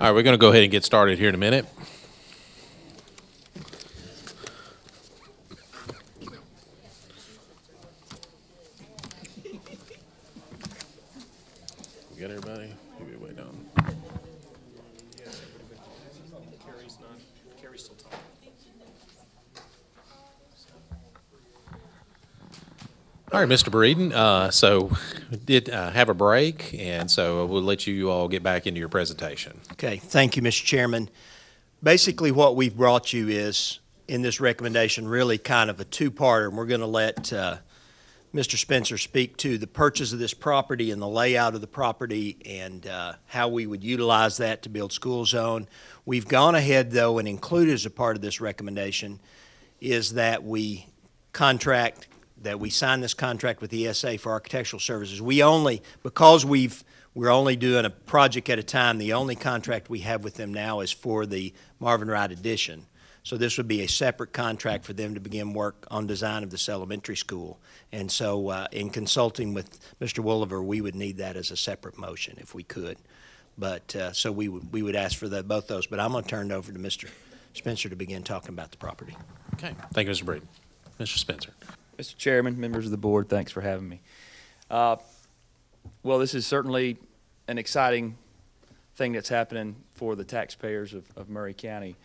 All right, we're going to go ahead and get started here in a minute. You got everybody? Maybe way down. Carrie's not, Carrie's still talking. All right, Mr. Breeden, uh, so we did uh, have a break, and so we'll let you all get back into your presentation. Okay, thank you, Mr. Chairman. Basically, what we've brought you is, in this recommendation, really kind of a two-parter, and we're going to let uh, Mr. Spencer speak to the purchase of this property and the layout of the property and uh, how we would utilize that to build school zone. We've gone ahead, though, and included as a part of this recommendation is that we contract, that we sign this contract with the ESA for architectural services. We only, because we've, we're only doing a project at a time, the only contract we have with them now is for the Marvin Wright addition. So this would be a separate contract for them to begin work on design of this elementary school. And so, uh, in consulting with Mr. Woolever, we would need that as a separate motion if we could. But, uh, so we would, we would ask for the, both those, but I'm gonna turn it over to Mr. Spencer to begin talking about the property. Okay, thank you, Mr. Breeden. Mr. Spencer. Mr. Chairman, members of the board, thanks for having me. Uh, Well, this is certainly an exciting thing that's happening for the taxpayers of, of Maury County.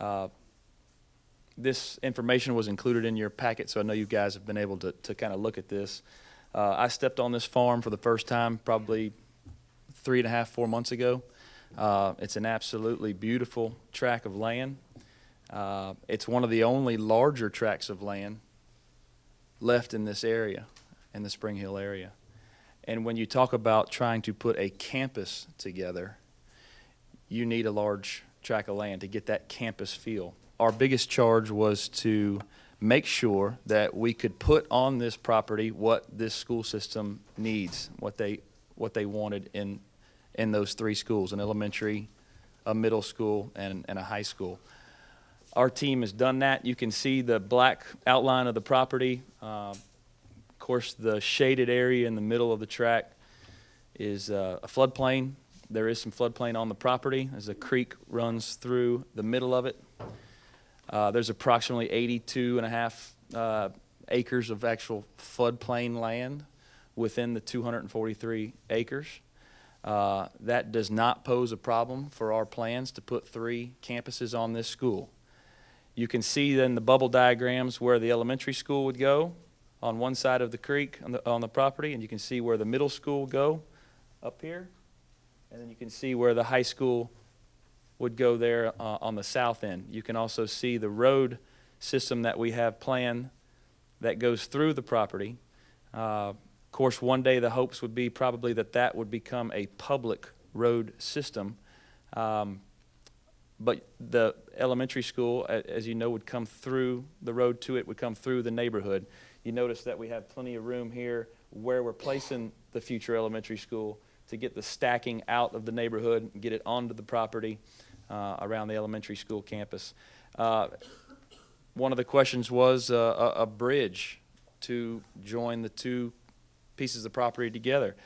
Uh, This information was included in your packet, so I know you guys have been able to, to kind of look at this. Uh, I stepped on this farm for the first time probably three and a half, four months ago. Uh, It's an absolutely beautiful tract of land. Uh, It's one of the only larger tracts of land left in this area, in the Spring Hill area. And when you talk about trying to put a campus together, you need a large tract of land to get that campus feel. Our biggest charge was to make sure that we could put on this property what this school system needs, what they, what they wanted in, in those three schools, an elementary, a middle school, and, and a high school. Our team has done that. You can see the black outline of the property. Uh, Of course, the shaded area in the middle of the track is uh, a floodplain. There is some floodplain on the property as a creek runs through the middle of it. Uh, There's approximately 82 and a half uh, acres of actual floodplain land within the 243 acres. Uh, That does not pose a problem for our plans to put three campuses on this school. You can see then the bubble diagrams where the elementary school would go on one side of the creek on the, on the property, and you can see where the middle school would go up here. And then you can see where the high school would go there uh, on the south end. You can also see the road system that we have planned that goes through the property. Uh, Of course, one day the hopes would be probably that that would become a public road system. Um, but the elementary school, as you know, would come through, the road to it would come through the neighborhood. You notice that we have plenty of room here where we're placing the future elementary school to get the stacking out of the neighborhood, and get it onto the property uh, around the elementary school campus. Uh, One of the questions was uh, a, a bridge to join the two pieces of property together.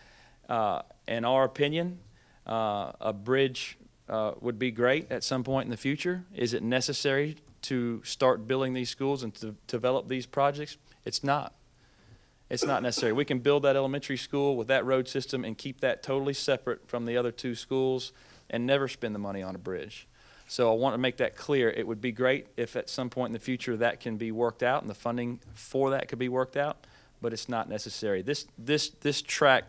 Uh, In our opinion, uh, a bridge uh, would be great at some point in the future. Is it necessary to start building these schools and to develop these projects? It's not. It's not necessary. We can build that elementary school with that road system and keep that totally separate from the other two schools and never spend the money on a bridge. So I want to make that clear. It would be great if at some point in the future that can be worked out and the funding for that could be worked out, but it's not necessary. This, this, this track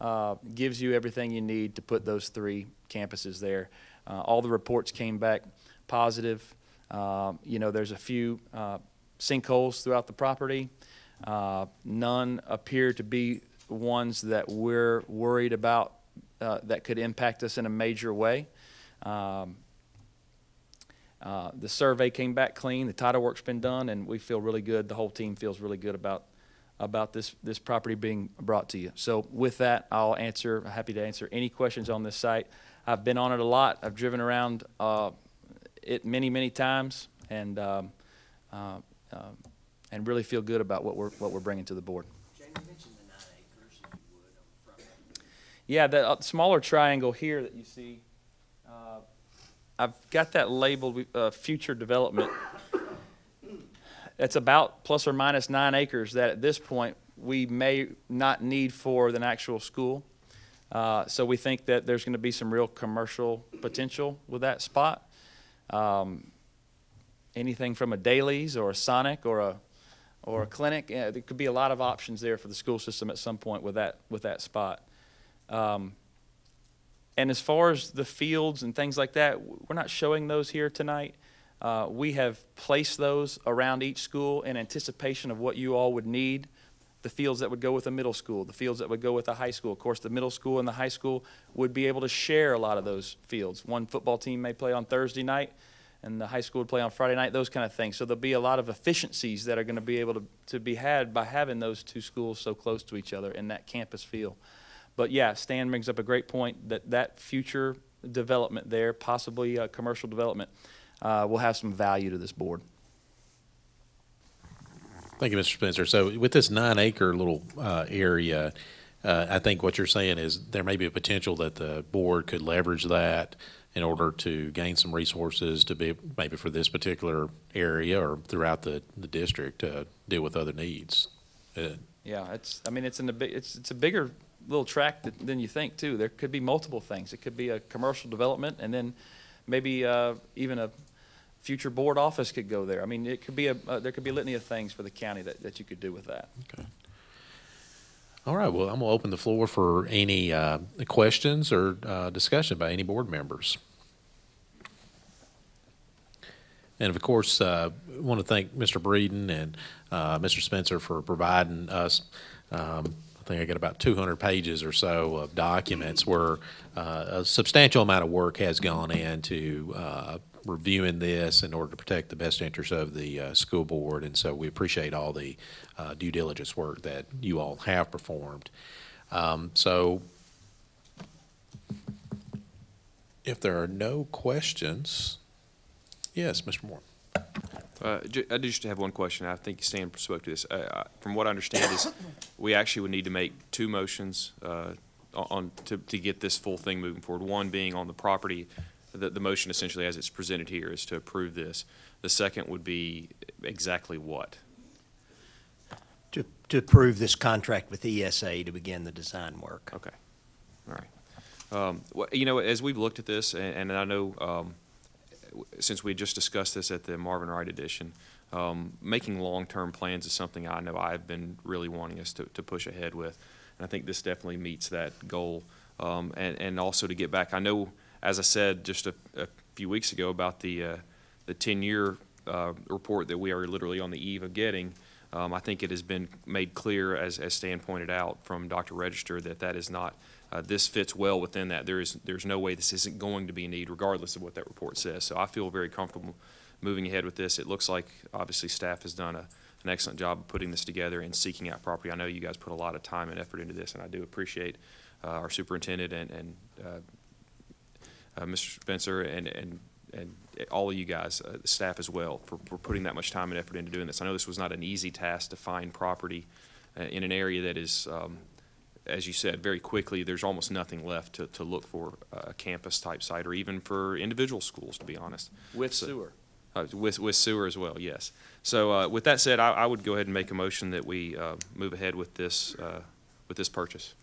uh, gives you everything you need to put those three campuses there. Uh, All the reports came back positive. Um, You know, there's a few uh, sinkholes throughout the property. Uh, None appear to be ones that we're worried about uh, that could impact us in a major way. Um, uh, The survey came back clean, the title work's been done, and we feel really good, the whole team feels really good about, about this, this property being brought to you. So with that, I'll answer, happy to answer any questions on this site. I've been on it a lot, I've driven around uh, it many, many times, and, um, uh, um, and really feel good about what we're, what we're bringing to the board. Jamie, mention the nine acres, you would, on. Yeah, the uh, smaller triangle here that you see uh, I've got that labeled, uh, future development. It's about plus or minus nine acres that at this point, we may not need for an actual school. Uh, so we think that there's gonna be some real commercial potential with that spot. Um, anything from a Dailies or a Sonic or a, or a clinic, yeah, there could be a lot of options there for the school system at some point with that, with that spot. Um, and as far as the fields and things like that, we're not showing those here tonight. Uh, we have placed those around each school in anticipation of what you all would need. The fields that would go with a middle school, the fields that would go with a high school. Of course, the middle school and the high school would be able to share a lot of those fields. One football team may play on Thursday night, and the high school would play on Friday night, those kind of things. So there'll be a lot of efficiencies that are going to be able to, to be had by having those two schools so close to each other in that campus feel. But yeah, Stan brings up a great point that that future development there, possibly uh, commercial development, uh, will have some value to this board. Thank you, Mr. Spencer. So with this nine acre little uh, area, uh, I think what you're saying is there may be a potential that the board could leverage that in order to gain some resources to be, maybe for this particular area or throughout the, the district to deal with other needs. Uh, Yeah, it's, I mean, it's in the big, it's, it's a bigger little tract th- than you think too. There could be multiple things. It could be a commercial development and then maybe, uh, even a future board office could go there. I mean, it could be a, uh, there could be a litany of things for the county that, that you could do with that. Okay. All right, well, I'm going to open the floor for any uh, questions or uh, discussion by any board members. And of course, uh, want to thank Mr. Breeden and uh, Mr. Spencer for providing us, um, I think I got about 200 pages or so of documents where uh, a substantial amount of work has gone into uh, reviewing this in order to protect the best interests of the uh, school board. And so we appreciate all the uh, due diligence work that you all have performed. Um, So if there are no questions, yes, Mr. Moore. Uh, I just have one question. I think Stan spoke to this. Uh, From what I understand is, we actually would need to make two motions uh, on, to, to get this full thing moving forward. One being on the property, the, the motion essentially as it's presented here is to approve this. The second would be exactly what? To, to approve this contract with ESA to begin the design work. Okay, all right. Um, Well, you know, as we've looked at this, and and I know, um, since we just discussed this at the Marvin Wright edition, um, making long-term plans is something I know I've been really wanting us to, to push ahead with. And I think this definitely meets that goal. Um, And, and also to get back, I know, as I said just a, a few weeks ago about the, uh, the 10-year uh, report that we are literally on the eve of getting, um, I think it has been made clear, as, as Stan pointed out from Dr. Register, that that is not, uh, this fits well within that. There is, there's no way this isn't going to be a need regardless of what that report says. So I feel very comfortable moving ahead with this. It looks like, obviously, staff has done a, an excellent job of putting this together and seeking out property. I know you guys put a lot of time and effort into this, and I do appreciate uh, our superintendent and, and uh, Mr. Spencer and, and, and all of you guys, uh, the staff as well, for, for putting that much time and effort into doing this. I know this was not an easy task to find property uh, in an area that is, um, as you said, very quickly, there's almost nothing left to, to look for a campus-type site, or even for individual schools, to be honest. With So- sewer. Uh, With, with sewer as well, yes. So uh, with that said, I, I would go ahead and make a motion that we uh, move ahead with this, uh, with this purchase.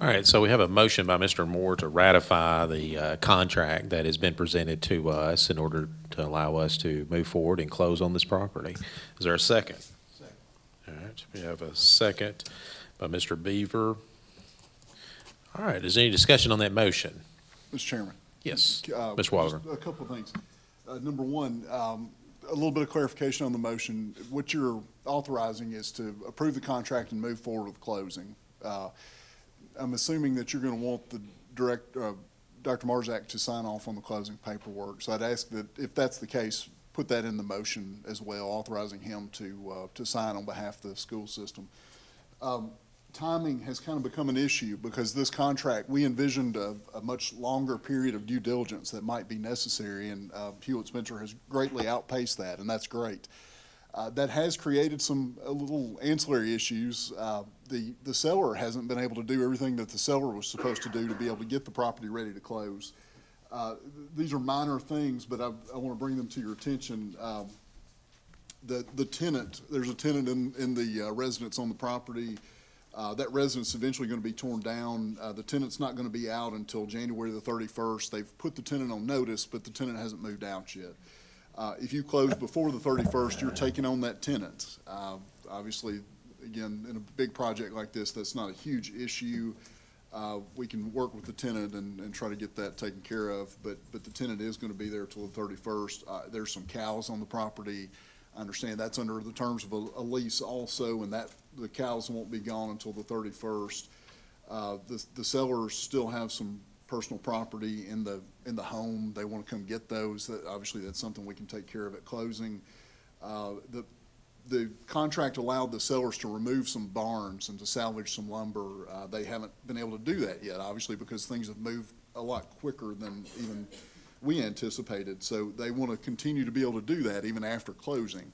All right, so we have a motion by Mr. Moore to ratify the uh, contract that has been presented to us in order to allow us to move forward and close on this property. Is there a second? Second. All right, we have a second by Mr. Beaver. All right, is there any discussion on that motion? Mr. Chairman. Yes, uh, Ms. Waller. A couple of things. Uh, Number one, um, a little bit of clarification on the motion. What you're authorizing is to approve the contract and move forward with closing. Uh, I'm assuming that you're going to want the direct, uh, Dr. Marczak to sign off on the closing paperwork. So I'd ask that, if that's the case, put that in the motion as well, authorizing him to, uh, to sign on behalf of the school system. Um, Timing has kind of become an issue because this contract, we envisioned a, a much longer period of due diligence that might be necessary, and uh, Spencer has greatly outpaced that, and that's great. Uh, That has created some, a little ancillary issues. Uh, The, the seller hasn't been able to do everything that the seller was supposed to do to be able to get the property ready to close. Uh, These are minor things, but I, I want to bring them to your attention. Um, The, the tenant, there's a tenant in, in the uh, residence on the property. Uh, That residence is eventually going to be torn down. Uh, The tenant's not going to be out until January the 31st. They've put the tenant on notice, but the tenant hasn't moved out yet. Uh, If you close before the 31st, you're taking on that tenant. Uh, Obviously, again, in a big project like this, that's not a huge issue. Uh, We can work with the tenant and, and try to get that taken care of, but, but the tenant is going to be there till the 31st. Uh, There's some cows on the property. I understand that's under the terms of a a lease also, and that, the cows won't be gone until the 31st. Uh, The, the sellers still have some personal property in the, in the home. They want to come get those. That, obviously, that's something we can take care of at closing. Uh, The, the contract allowed the sellers to remove some barns and to salvage some lumber. Uh, They haven't been able to do that yet, obviously, because things have moved a lot quicker than even we anticipated. So they want to continue to be able to do that even after closing.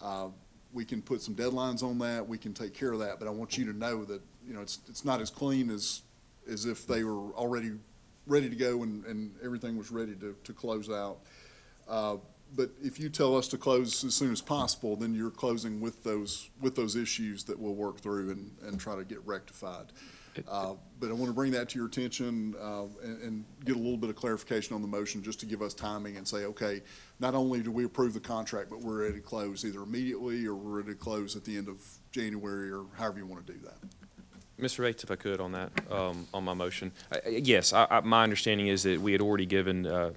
Uh, We can put some deadlines on that, we can take care of that, but I want you to know that, you know, it's, it's not as clean as, as if they were already ready to go and, and everything was ready to, to close out. Uh, But if you tell us to close as soon as possible, then you're closing with those, with those issues that we'll work through and, and try to get rectified. Uh, But I want to bring that to your attention uh, and, and get a little bit of clarification on the motion, just to give us timing and say, okay, not only do we approve the contract, but we're ready to close either immediately or we're ready to close at the end of January or however you want to do that. Mr. Bates, if I could on that, um, on my motion. I- I- Yes, I, I, my understanding is that we had already given, uh,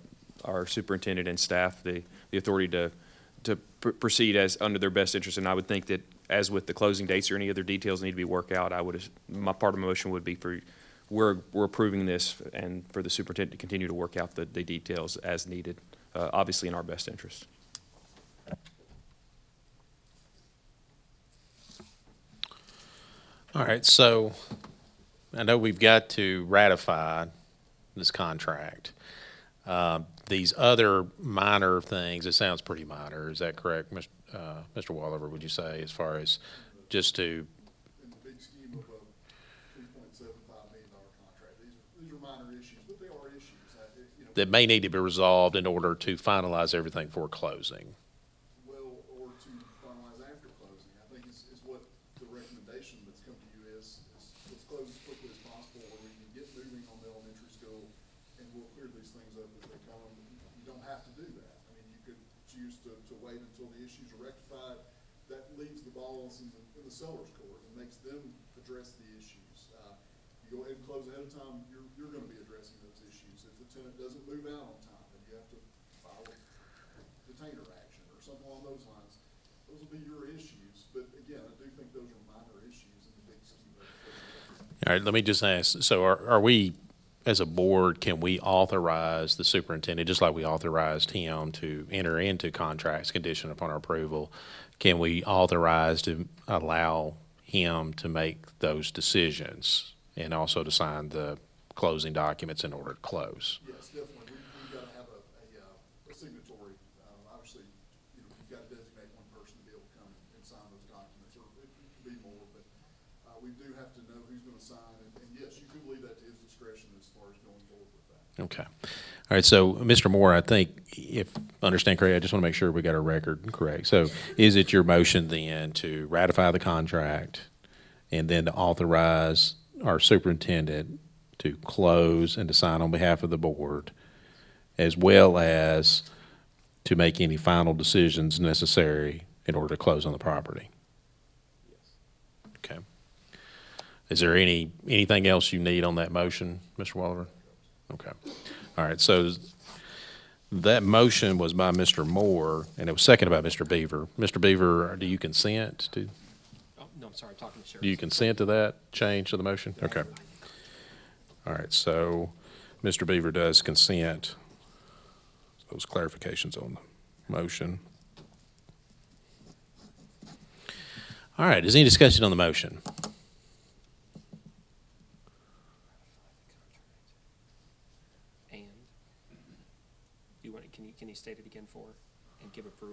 our superintendent and staff the, the authority to, to pr- proceed as, under their best interest, and I would think that as with the closing dates or any other details need to be worked out, I would, my part of my motion would be for, we're, we're approving this and for the superintendent to continue to work out the, the details as needed, uh, obviously in our best interest. All right, so I know we've got to ratify this contract. Uh, These other minor things, it sounds pretty minor, is that correct, Mis- uh, Mr. Walliver, would you say, as far as just to, in the big scheme of a three point seven five million dollar contract. These, these are minor issues, but they are issues. I- you know, that may need to be resolved in order to finalize everything for closing? Well, or to finalize after closing, I think is, is what the recommendation that's come to you is, is let's close as quickly as possible, or we can get moving on the elementary school, and we'll clear these things up as they come. You don't have to do that. I mean, you could choose to, to wait until the issues are rectified. That leaves the balls in the, in the seller's court, and makes them address the issues. Uh, You go ahead and close ahead of time, you're, you're gonna be addressing those issues. If the tenant doesn't move out on time, then you have to file a detainer action or something along those lines. Those will be your issues, but again, I do think those are minor issues in the big scheme of things. All right, let me just ask, so are, are we, as a board, can we authorize the superintendent, just like we authorized him to enter into contracts conditioned upon our approval? Can we authorize to allow him to make those decisions and also to sign the closing documents in order to close? Yes, definitely. We, we've got to have a, a, uh, a signatory. Um, obviously, you know, you've got to designate one person to be able to come and sign those documents, or it could be more, but, uh, we do have to know who's going to sign, and, and yes, you could leave that to his discretion as far as going forward with that. Okay. All right, so, Mr. Moore, I think, if, I understand correctly, I just want to make sure we got our record correct. So is it your motion then to ratify the contract and then to authorize our superintendent to close and to sign on behalf of the board, as well as to make any final decisions necessary in order to close on the property? Okay. Is there any, anything else you need on that motion, Mr. Walliver? Okay. All right, so that motion was by Mr. Moore, and it was seconded by Mr. Beaver. Mr. Beaver, do you consent to, Oh, no, I'm sorry, I'm talking to Sheriff. do you consent to that change to the motion? Okay. All right, so Mr. Beaver does consent. Those clarifications on the motion. All right, is any discussion on the motion?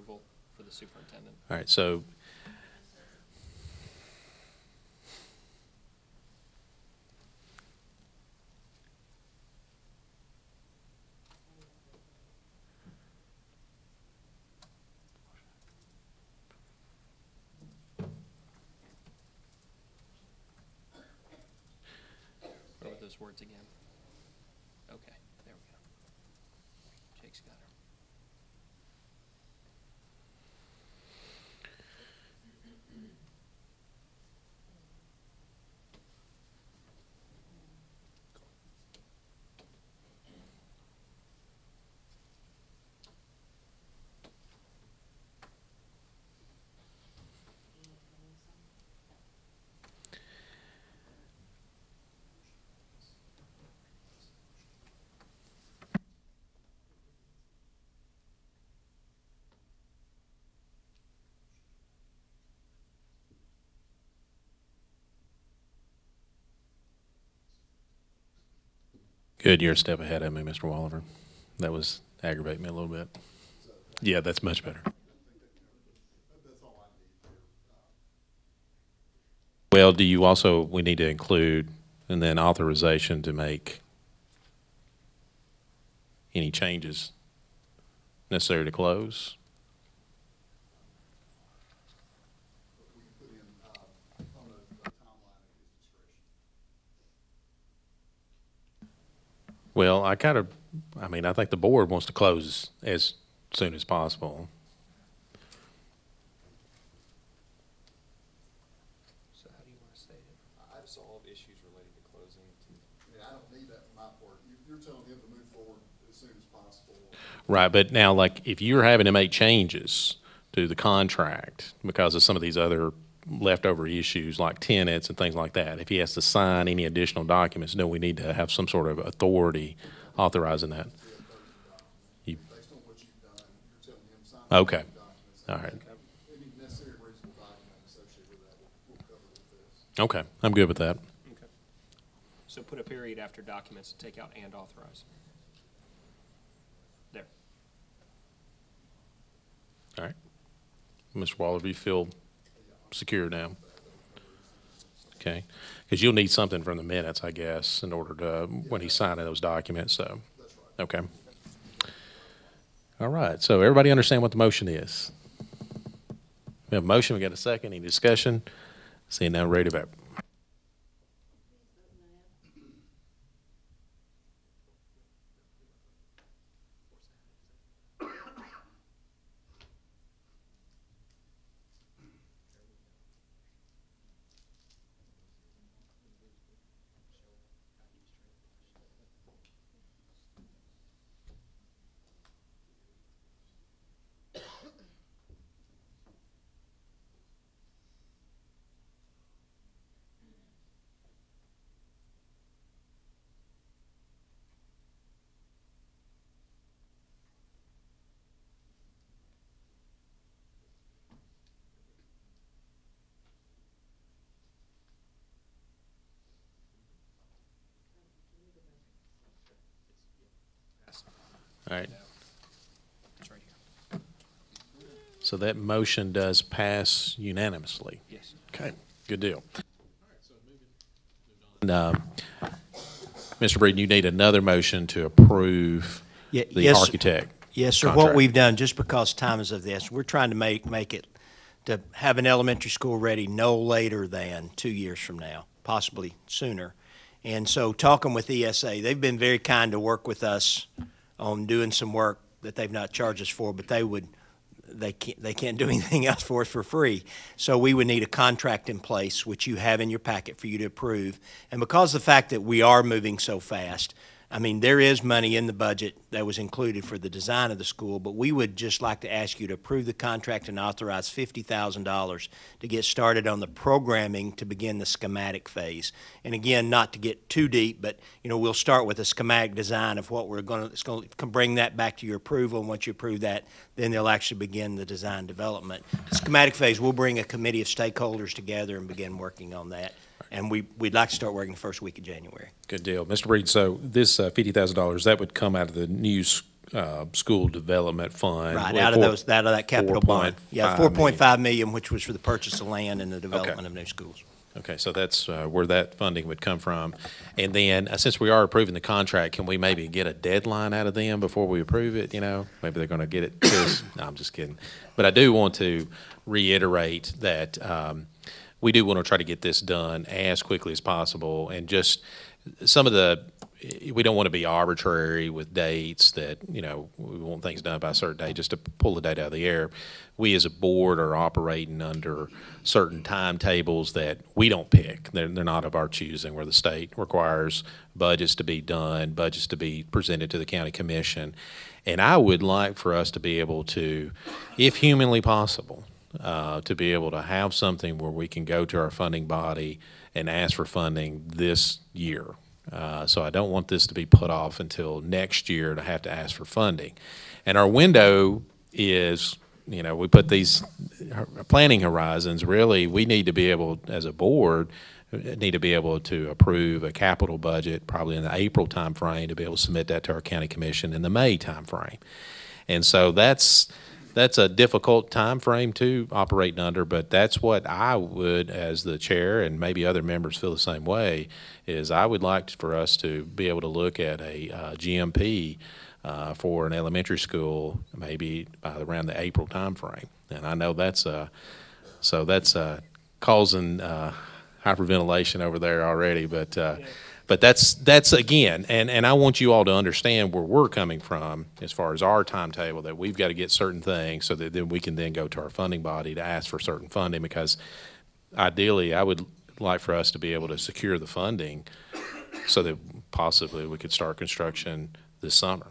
approval for the superintendent. All right, so words again. Okay, there we go. Jake's got it. Good, you're a step ahead of me, Mr. Walliver. That was aggravating me a little bit. Yeah, that's much better. Well, do you also, we need to include, and then authorization to make any changes necessary to close? Well, I kind of, I mean, I think the board wants to close as soon as possible. So how do you want to state it? I've solved issues related to closing. I mean, I don't need that from my part. You- You're telling him to move forward as soon as possible. Right, but now, like, if you're having to make changes to the contract because of some of these other leftover issues like tenants and things like that, if he has to sign any additional documents, no, we need to have some sort of authority authorizing that. You- Based on what you've done, you're telling him sign. the Okay. All right, Any necessary reasonable document associated with that, we'll, we'll cover with this. okay, I'm good with that. Okay. So put a period after documents, to take out and authorize. There. All right. Mr. Waller, do you feel secure now? Okay, because you'll need something from the minutes, I guess, in order to, when he's signing those documents, so, okay. All right, so everybody understand what the motion is? We have a motion, we got a second, any discussion? Seeing none, ready to vote. That motion does pass unanimously. Yes. Okay, good deal. And, um, Mr. Breeden, you need another motion to approve Ye- the yes, sir. architect. Yes, sir. What contract. we've done, just because time is of this, we're trying to make, make it, to have an elementary school ready no later than two years from now, possibly sooner. And so talking with ESA, they've been very kind to work with us on doing some work that they've not charged us for, but they would, they can't, they can't do anything else for us for free. So we would need a contract in place, which you have in your packet for you to approve. And because of the fact that we are moving so fast, I mean, there is money in the budget that was included for the design of the school, but we would just like to ask you to approve the contract and authorize fifty thousand dollars to get started on the programming to begin the schematic phase. And again, not to get too deep, but, you know, we'll start with a schematic design of what we're gonna, it's gonna, bring that back to your approval, and once you approve that, then they'll actually begin the design development. The Schematic phase, we'll bring a committee of stakeholders together and begin working on that. And we, we'd like to start working the first week of January. Good deal. Mr. Breed, so this uh, $50,000, that would come out of the new uh, school development fund? Right, out of four- those, out of that capital bond. Yeah, 4.5 four million. point five million, which was for the purchase of land and the development of new schools. Okay, so that's uh, where that funding would come from. And then, uh, since we are approving the contract, can we maybe get a deadline out of them before we approve it, you know? Maybe they're going to get it to us. No, I'm just kidding. But I do want to reiterate that um, we do want to try to get this done as quickly as possible. And just some of the, we don't want to be arbitrary with dates that, you know, we want things done by a certain date, just to pull the date out of the air. We as a board are operating under certain timetables that we don't pick. They're, they're not of our choosing, where the state requires budgets to be done, budgets to be presented to the county commission. And I would like for us to be able to, if humanly possible, uh, to be able to have something where we can go to our funding body and ask for funding this year. Uh, so I don't want this to be put off until next year to have to ask for funding. And our window is, you know, we put these planning horizons, really, we need to be able, as a board, need to be able to approve a capital budget probably in the April timeframe to be able to submit that to our county commission in the May timeframe. And so that's, that's a difficult time frame to operating under, but that's what I would, as the chair, and maybe other members feel the same way, is I would like for us to be able to look at a uh, GMP uh, for an elementary school, maybe by around the April timeframe. And I know that's, uh, so that's uh, causing uh, hyperventilation over there already, but, uh, but that's, that's again, and, and I want you all to understand where we're coming from as far as our timetable, that we've got to get certain things so that then we can then go to our funding body to ask for certain funding, because ideally, I would like for us to be able to secure the funding so that possibly we could start construction this summer.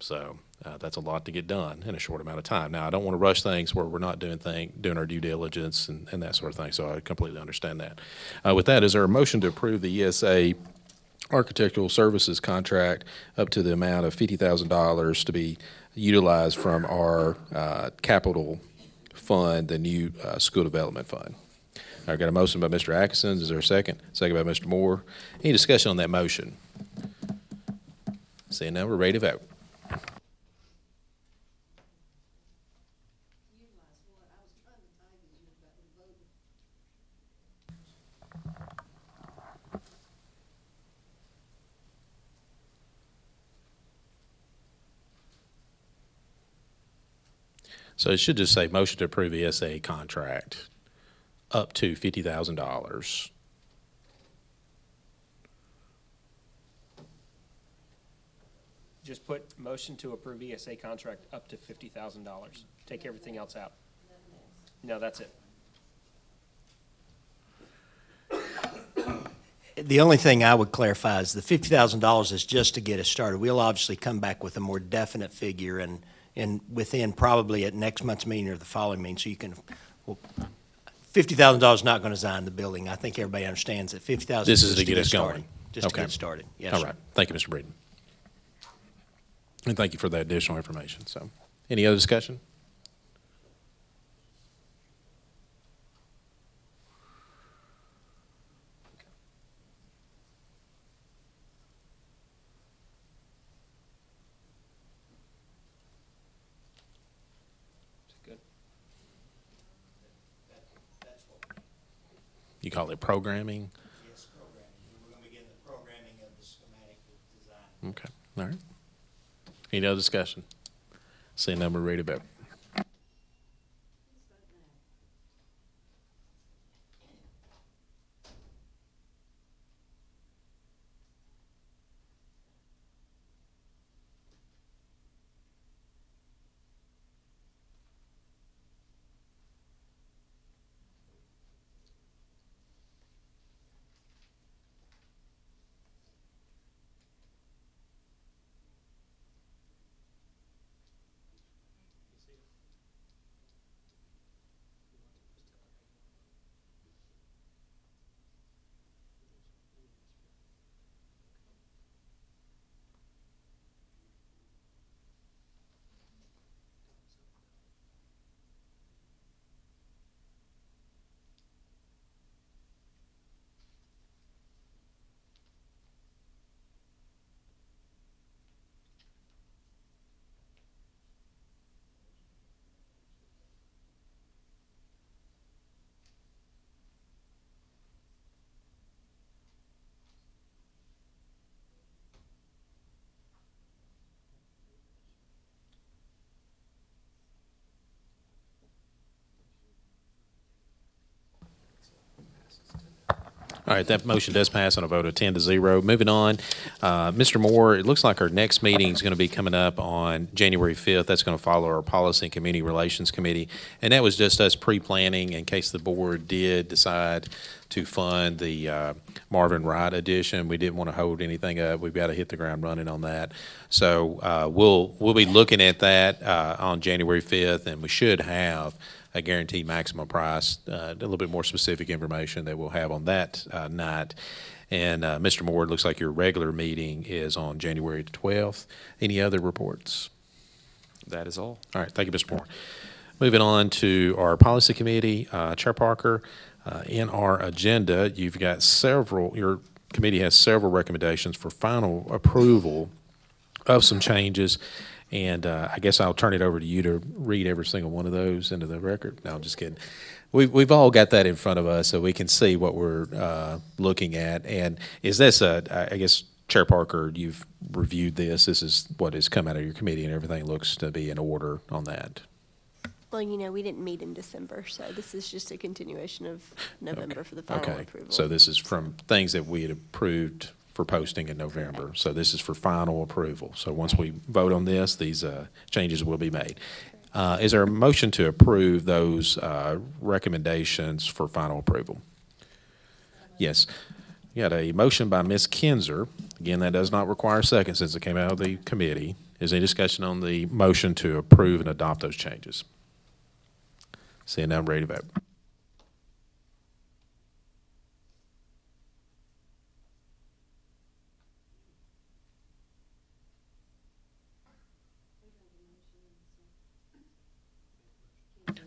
So, uh, that's a lot to get done in a short amount of time. Now, I don't want to rush things where we're not doing thing, doing our due diligence and, and that sort of thing, so I completely understand that. Uh, with that, is there a motion to approve the ESA architectural services contract up to the amount of fifty thousand dollars to be utilized from our uh, capital fund, the new uh, school development fund. I've got a motion by Mr. Atkinson. Is there a second? Second by Mr. Moore. Any discussion on that motion? Seeing none, we're ready to vote. So it should just say motion to approve ESA contract up to fifty thousand dollars. Just put motion to approve ESA contract up to fifty thousand dollars. Take everything else out. No, that's it. The only thing I would clarify is the fifty thousand dollars is just to get us started. We'll obviously come back with a more definite figure and, and within probably at next month's meeting or the following meeting, so you can, well, fifty thousand dollars is not gonna design the building. I think everybody understands that fifty thousand. This is to get us going. Just to Okay. get started, yes, All sir. right. Thank you, Mr. Breeden. And thank you for that additional information. So, any other discussion? Good. It programming? Yes, programming. We're gonna begin the programming of the schematic design. Okay, all right. Any other discussion? Seeing none, we're ready to vote. All right, that motion does pass on a vote of 10 to 0. Moving on, uh, Mr. Moore, it looks like our next meeting is going to be coming up on January 5th. That's going to follow our Policy and Community Relations Committee. And that was just us pre-planning in case the board did decide to fund the uh, Marvin Wright edition. We didn't want to hold anything up. We've got to hit the ground running on that. So uh, we'll, we'll be looking at that uh, on January 5th, and we should have a guaranteed maximum price, uh, a little bit more specific information that we'll have on that uh, night. And uh, Mr. Moore, it looks like your regular meeting is on January 12th. Any other reports? That is all. All right, thank you, Mr. Moore. Moving on to our policy committee, uh, Chair Parker, uh, in our agenda, you've got several, your committee has several recommendations for final approval of some changes. And uh, I guess I'll turn it over to you to read every single one of those into the record. No, I'm just kidding. We've, we've all got that in front of us so we can see what we're uh, looking at. And is this a, I guess, Chair Parker, you've reviewed this. This is what has come out of your committee and everything looks to be in order on that. Well, you know, we didn't meet in December, so this is just a continuation of November for the final Okay, approval. so this is from things that we had approved for posting in November. So this is for final approval. So once we vote on this, these uh, changes will be made. Uh, Is there a motion to approve those uh, recommendations for final approval? Yes. You got a motion by Ms. Kinzer. Again, that does not require a second since it came out of the committee. Is there any discussion on the motion to approve and adopt those changes? Seeing none, ready to vote.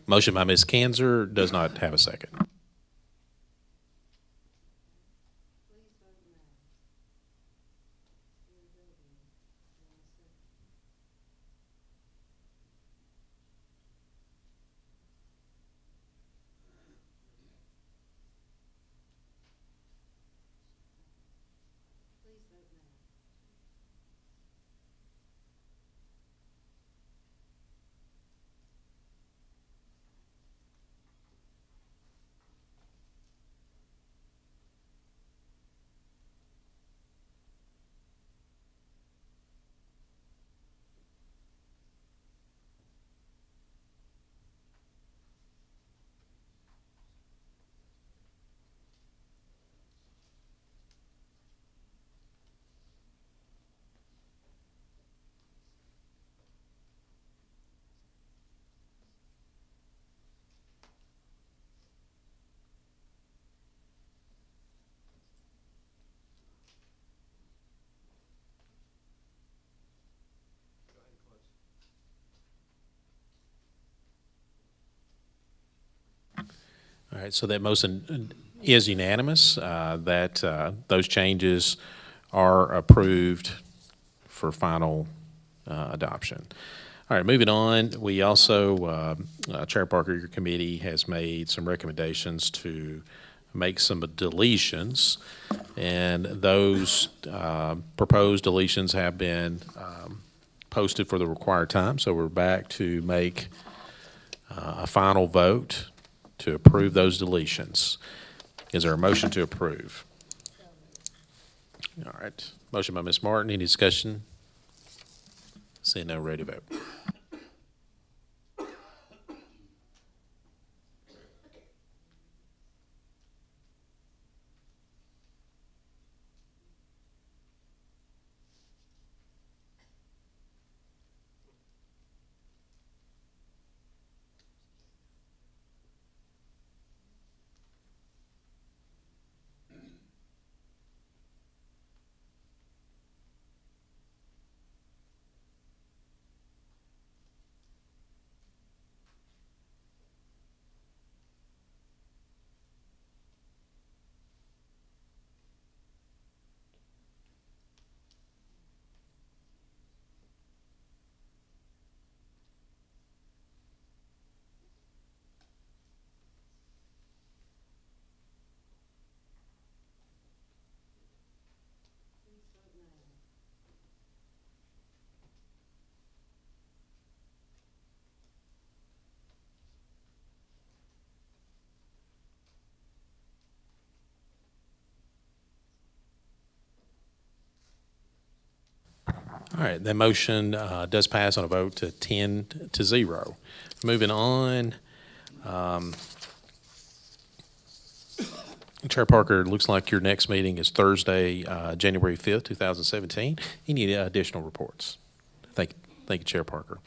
Motion by Ms. Kanzer does not have a second. All right, so that motion is unanimous, uh, that uh, those changes are approved for final uh, adoption. All right, moving on, we also, uh, uh, Chair Parker, your committee has made some recommendations to make some deletions, and those uh, proposed deletions have been um, posted for the required time, so we're back to make uh, a final vote to approve those deletions. Is there a motion to approve? All right, motion by Ms. Martin, any discussion? Seeing no, ready vote. All right, that motion uh, does pass on a vote to 10 to 0. Moving on, um, Chair Parker, looks like your next meeting is Thursday, uh, January 5th, 2017. Any additional reports? Thank, you, Chair Parker.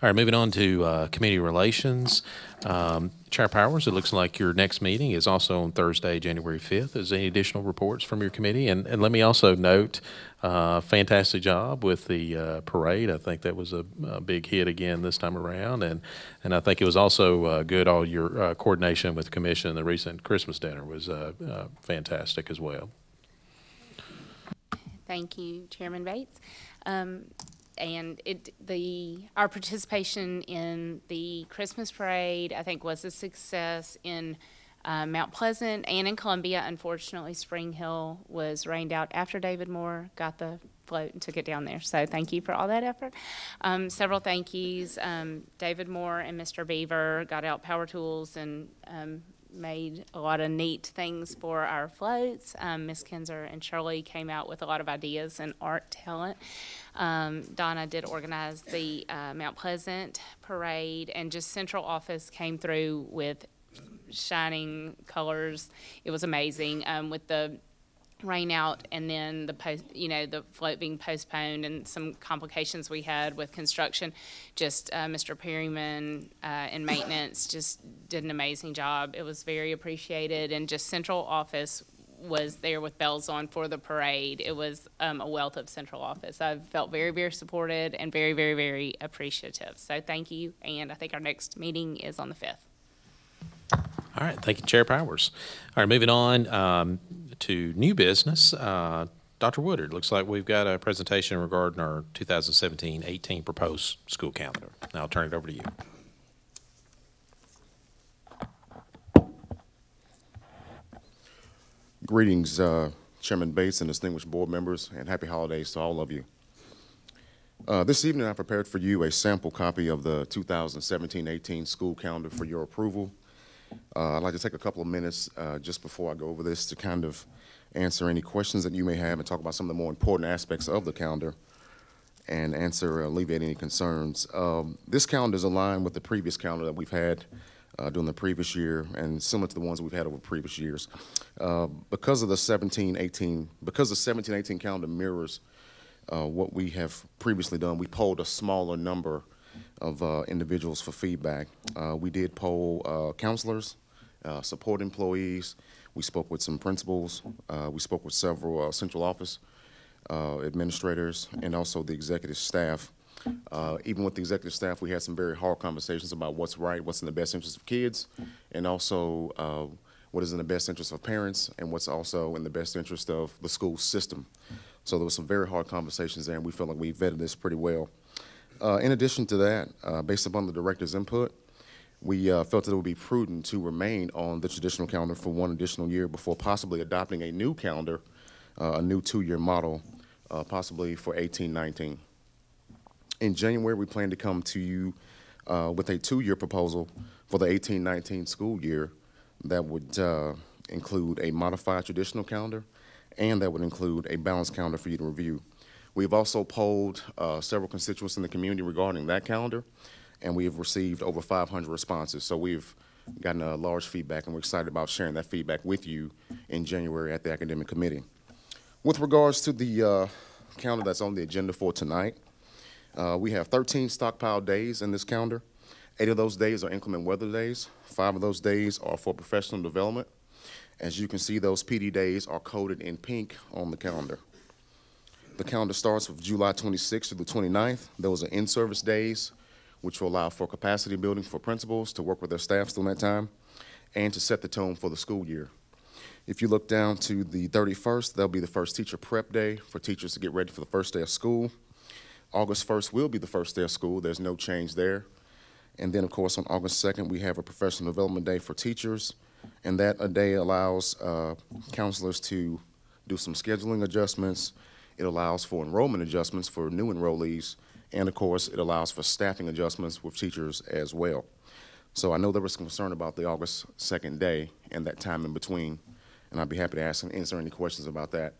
All right, moving on to uh, community relations. Um, Chair Powers, it looks like your next meeting is also on Thursday, January 5th. Is there any additional reports from your committee? And, and let me also note, uh, fantastic job with the uh, parade. I think that was a, a big hit again this time around. And, and I think it was also uh, good, all your uh, coordination with the commission. The recent Christmas dinner was uh, uh, fantastic as well. Thank you, Chairman Bates. Um, and it, the, our participation in the Christmas parade, I think, was a success in uh, Mount Pleasant and in Columbia. Unfortunately, Spring Hill was rained out after David Moore got the float and took it down there. So thank you for all that effort. Um, several thank yous. Um, David Moore and Mr. Beaver got out power tools and um, made a lot of neat things for our floats. Um, Miss Kinzer and Shirley came out with a lot of ideas and art talent. Um, Donna did organize the uh, Mount Pleasant parade, and just central office came through with shining colors. It was amazing um, with the rain out and then the post, you know, the float being postponed and some complications we had with construction. Just uh, Mr. Perryman uh, in maintenance just did an amazing job. It was very appreciated, and just central office was there with bells on for the parade. It was um, a wealth of central office. I felt very, very supported and very, very, very appreciative. So thank you, and I think our next meeting is on the fifth. All right, thank you, Chair Powers. All right, moving on um, to new business. Uh, Dr. Woodard, looks like we've got a presentation regarding our 2017-18 proposed school calendar. Now I'll turn it over to you. Greetings, uh, Chairman Bates and distinguished board members, and happy holidays to all of you. Uh, This evening, I prepared for you a sample copy of the 2017-18 school calendar for your approval. Uh, I'd like to take a couple of minutes uh, just before I go over this to kind of answer any questions that you may have and talk about some of the more important aspects of the calendar and answer, or alleviate any concerns. Um, This calendar is aligned with the previous calendar that we've had uh, during the previous year and similar to the ones we've had over previous years. Uh, Because of the 17, 18, because the 17, 18 calendar mirrors uh, what we have previously done, we polled a smaller number of uh, individuals for feedback. Uh, We did poll uh, counselors, uh, support employees, we spoke with some principals, uh, we spoke with several central office administrators, and also the executive staff. Even with the executive staff, we had some very hard conversations about what's right, what's in the best interest of kids, and also what is in the best interest of parents, and what's also in the best interest of the school system. So there was some very hard conversations there, and we felt like we vetted this pretty well. Uh, In addition to that, uh, based upon the director's input, we uh, felt that it would be prudent to remain on the traditional calendar for one additional year before possibly adopting a new calendar, uh, a new two-year model, uh, possibly for 1819. In January, we plan to come to you uh, with a two-year proposal for the 1819 school year that would include a modified traditional calendar and that would include a balanced calendar for you to review. We've also polled uh, several constituents in the community regarding that calendar, and we have received over 500 responses. So we've gotten a large feedback, and we're excited about sharing that feedback with you in January at the academic committee. With regards to the uh, calendar that's on the agenda for tonight, uh, we have 13 stockpile days in this calendar. Eight of those days are inclement weather days. Five of those days are for professional development. As you can see, those PD days are coded in pink on the calendar. The calendar starts with July 26th through the 29th. Those are in-service days, which will allow for capacity building for principals to work with their staffs during that time and to set the tone for the school year. If you look down to the 31st, that'll be the first teacher prep day for teachers to get ready for the first day of school. August 1st will be the first day of school. There's no change there. And then, of course, on August 2nd, we have a professional development day for teachers. And that a day allows uh, counselors to do some scheduling adjustments. It allows for enrollment adjustments for new enrollees. And of course, it allows for staffing adjustments with teachers as well. So I know there was concern about the August 2nd day and that time in between. And I'd be happy to ask and answer any questions about that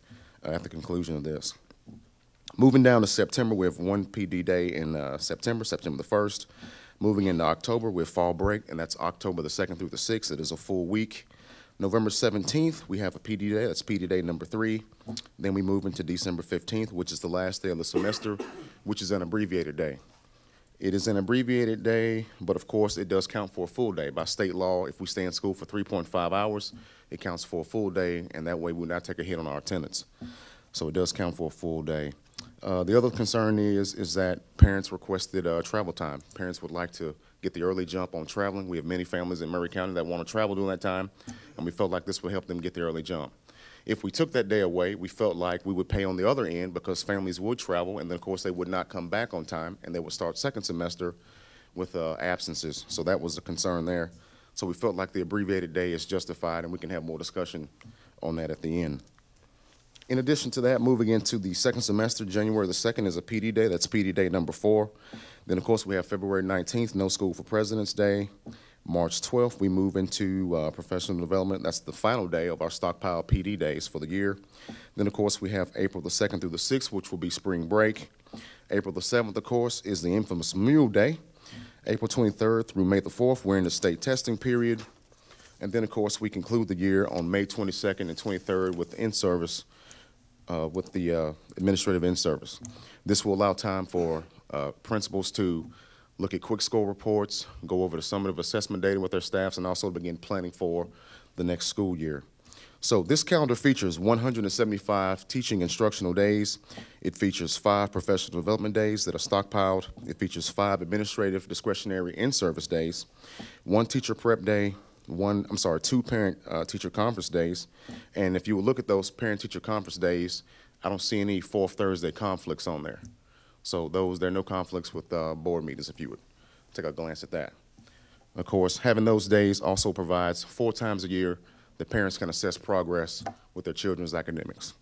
uh, at the conclusion of this. Moving down to September, we have one PD day in uh, September, September the 1st. Moving into October, we have fall break, and that's October the 2nd through the 6th. It is a full week. November 17th, we have a PD day. That's PD day number three. Then we move into December 15th, which is the last day of the semester, which is an abbreviated day. It is an abbreviated day, but of course, it does count for a full day. By state law, if we stay in school for 3.5 hours, it counts for a full day, and that way we will not take a hit on our attendance. So it does count for a full day. Uh, the other concern is, is that parents requested uh, travel time. Parents would like to get the early jump on traveling. We have many families in Maury County that want to travel during that time, and we felt like this would help them get the early jump. If we took that day away, we felt like we would pay on the other end because families would travel, and then, of course, they would not come back on time, and they would start second semester with uh, absences. So that was a concern there. So we felt like the abbreviated day is justified, and we can have more discussion on that at the end. In addition to that, moving into the second semester, January the 2nd is a PD day. That's PD day number four. Then, of course, we have February 19th, no school for President's Day. March 12th, we move into uh, professional development. That's the final day of our stockpile PD days for the year. Then, of course, we have April the 2nd through the 6th, which will be spring break. April the 7th, of course, is the infamous Mule Day. April 23rd through May the 4th, we're in the state testing period. And then, of course, we conclude the year on May 22nd and 23rd with in-service, uh, with the uh, administrative in-service. This will allow time for uh, principals to look at quick score reports, go over the summative assessment data with their staffs, and also begin planning for the next school year. So this calendar features 175 teaching instructional days. It features five professional development days that are stockpiled. It features five administrative discretionary in-service days, one teacher prep day, one, I'm sorry, two parent uh, teacher conference days. And if you would look at those parent teacher conference days, I don't see any fourth Thursday conflicts on there. So those, there are no conflicts with uh, board meetings if you would take a glance at that. Of course, having those days also provides four times a year that parents can assess progress with their children's academics.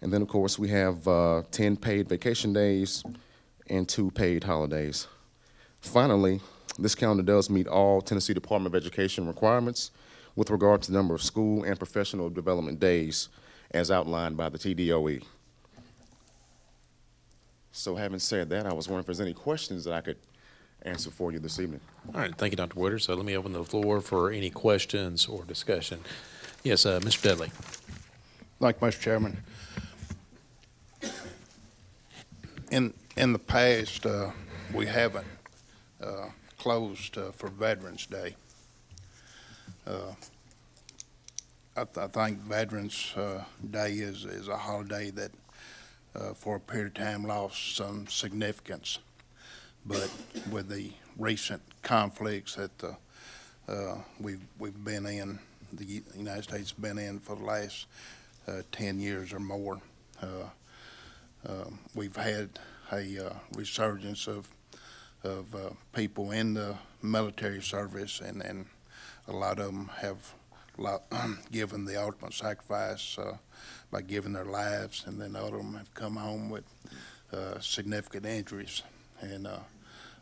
And then, of course, we have uh, 10 paid vacation days and two paid holidays. Finally, this calendar does meet all Tennessee Department of Education requirements with regard to the number of school and professional development days as outlined by the TDOE. So having said that, I was wondering if there's any questions that I could answer for you this evening. All right, thank you, Dr. Woodard. So let me open the floor for any questions or discussion. Yes, uh, Mr. Dudley. Like you, Mr. Chairman. In, in the past, uh, we haven't, uh, closed, uh, for Veterans Day. Uh, I, th- I think Veterans, uh, Day is, is a holiday that, uh, for a period of time lost some significance. But with the recent conflicts that, uh, we've, we've been in, the United States has been in for the last, uh, 10 years or more. We've had a resurgence of, of uh, people in the military service, and, and a lot of them have lot, given the ultimate sacrifice uh, by giving their lives, and then other of them have come home with uh, significant injuries. And uh,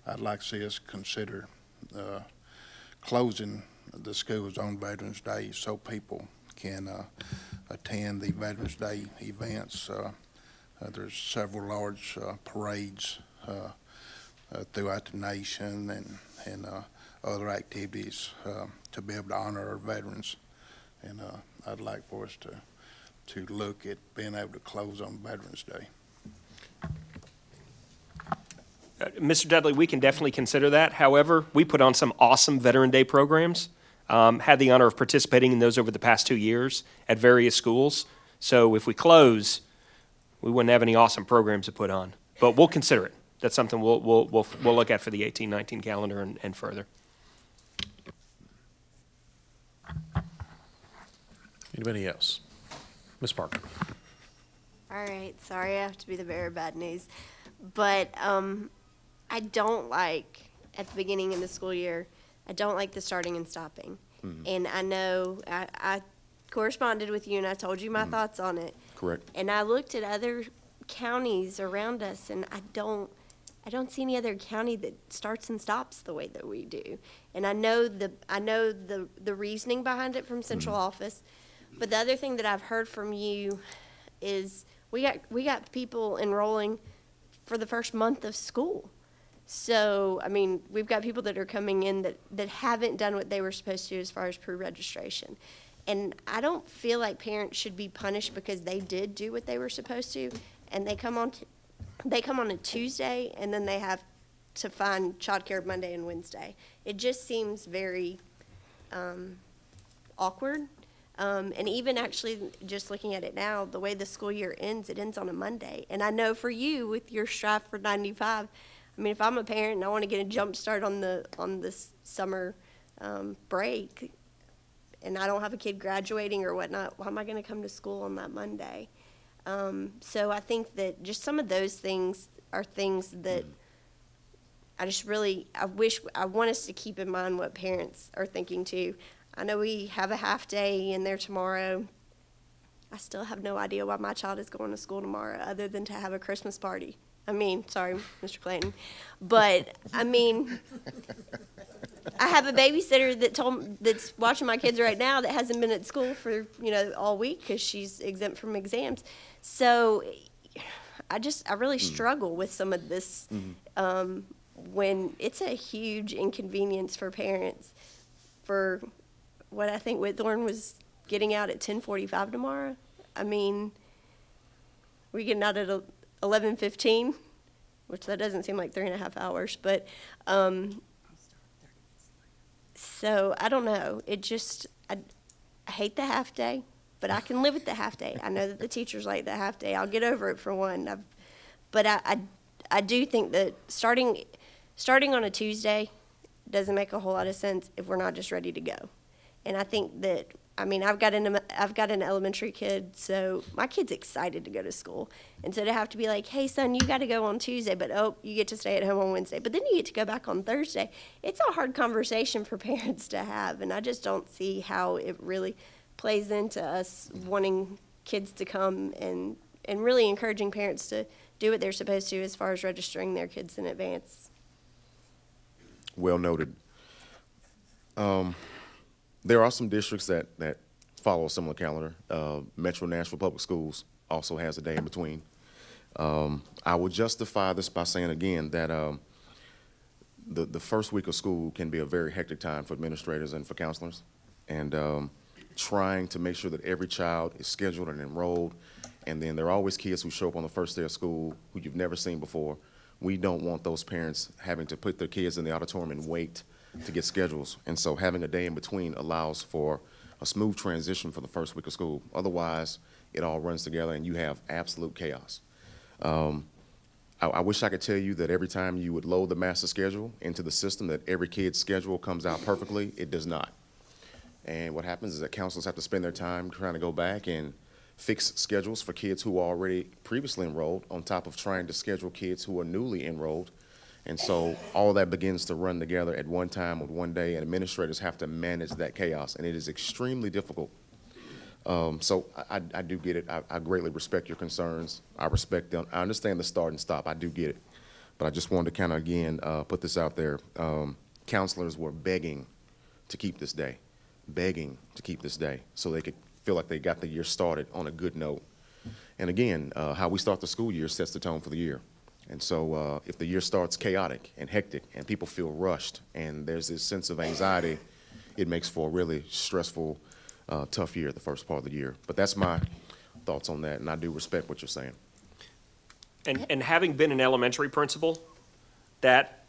I'd like to see us consider uh, closing the schools on Veterans Day so people can uh, attend the Veterans Day events. There's several large parades uh, throughout the nation and, and uh, other activities uh, to be able to honor our veterans. And uh, I'd like for us to, to look at being able to close on Veterans Day. Uh, Mr. Dudley, we can definitely consider that. However, we put on some awesome Veteran Day programs. Um, had the honor of participating in those over the past two years at various schools. So if we close, we wouldn't have any awesome programs to put on. But we'll consider it. That's something we'll, we'll, we'll, we'll look at for the eighteen nineteen calendar and, and further. Anybody else? Ms. Parker. All right, sorry I have to be the bearer of bad news. But um, I don't like, at the beginning of the school year, I don't like the starting and stopping. And I know, I, I corresponded with you and I told you my thoughts on it. Correct? And I looked at other counties around us and I don't, I don't see any other county that starts and stops the way that we do. And I know the, I know the, the reasoning behind it from central mm-hmm. office. But the other thing that I've heard from you is We got, we got people enrolling for the first month of school. So, I mean, we've got people that are coming in that, that haven't done what they were supposed to do as far as pre-registration. And I don't feel like parents should be punished because they did do what they were supposed to, and they come on, t- they come on a Tuesday, and then they have to find childcare Monday and Wednesday. It just seems very, um, awkward. Um, and even actually, just looking at it now, the way the school year ends, it ends on a Monday. And I know for you, with your strive for 95, I mean, if I'm a parent and I want to get a jump start on the on this summer um, break, and I don't have a kid graduating or whatnot, why am I going to come to school on that Monday? Um, so I think that just some of those things are things that I just really, I wish, I want us to keep in mind what parents are thinking too. I know we have a half day in there tomorrow. I still have no idea why my child is going to school tomorrow, other than to have a Christmas party. I mean, sorry, Mr. Clayton, but I mean, I have a babysitter that told that's watching my kids right now that hasn't been at school for you know all week because she's exempt from exams. So, I just I really struggle with some of this um, when it's a huge inconvenience for parents for what I think Whitthorne was getting out at ten forty-five tomorrow. I mean, we're getting out at eleven fifteen, which that doesn't seem like three and a half hours, but, um, so I don't know. It just, I, I hate the half day, but I can live with the half day. I know that the teachers like the half day. I'll get over it for one. I've, but I, I, I do think that starting, starting on a Tuesday doesn't make a whole lot of sense if we're not just ready to go. And I think that, I mean, I've got an, I've got an elementary kid, so my kid's excited to go to school. And so to have to be like, hey, son, you got to go on Tuesday, but oh, you get to stay at home on Wednesday, but then you get to go back on Thursday. It's a hard conversation for parents to have, and I just don't see how it really plays into us wanting kids to come and, and really encouraging parents to do what they're supposed to as far as registering their kids in advance. Well noted. Um, There are some districts that, that follow a similar calendar. Uh, Metro Nashville Public Schools also has a day in between. Um, I would justify this by saying again that um, the, the first week of school can be a very hectic time for administrators and for counselors. And um, trying to make sure that every child is scheduled and enrolled. And then there are always kids who show up on the first day of school who you've never seen before. We don't want those parents having to put their kids in the auditorium and wait to get schedules. And so having a day in between allows for a smooth transition for the first week of school. Otherwise, it all runs together and you have absolute chaos. Um, I, I wish I could tell you that every time you would load the master schedule into the system, that every kid's schedule comes out perfectly. It does not. And what happens is that counselors have to spend their time trying to go back and fix schedules for kids who are already previously enrolled, on top of trying to schedule kids who are newly enrolled. And so all that begins to run together at one time with one day, and administrators have to manage that chaos, and it is extremely difficult. Um, so I, I- I do get it. I, I greatly respect your concerns. I respect them. I understand the start and stop. I do get it. But I just wanted to kind of, again, uh, put this out there. Um, counselors were begging to keep this day, begging to keep this day, so they could feel like they got the year started on a good note. And again, uh, how we start the school year sets the tone for the year. And so uh, if the year starts chaotic and hectic and people feel rushed and there's this sense of anxiety, it makes for a really stressful, uh, tough year the first part of the year. But that's my thoughts on that, and I do respect what you're saying. And, and having been an elementary principal, that,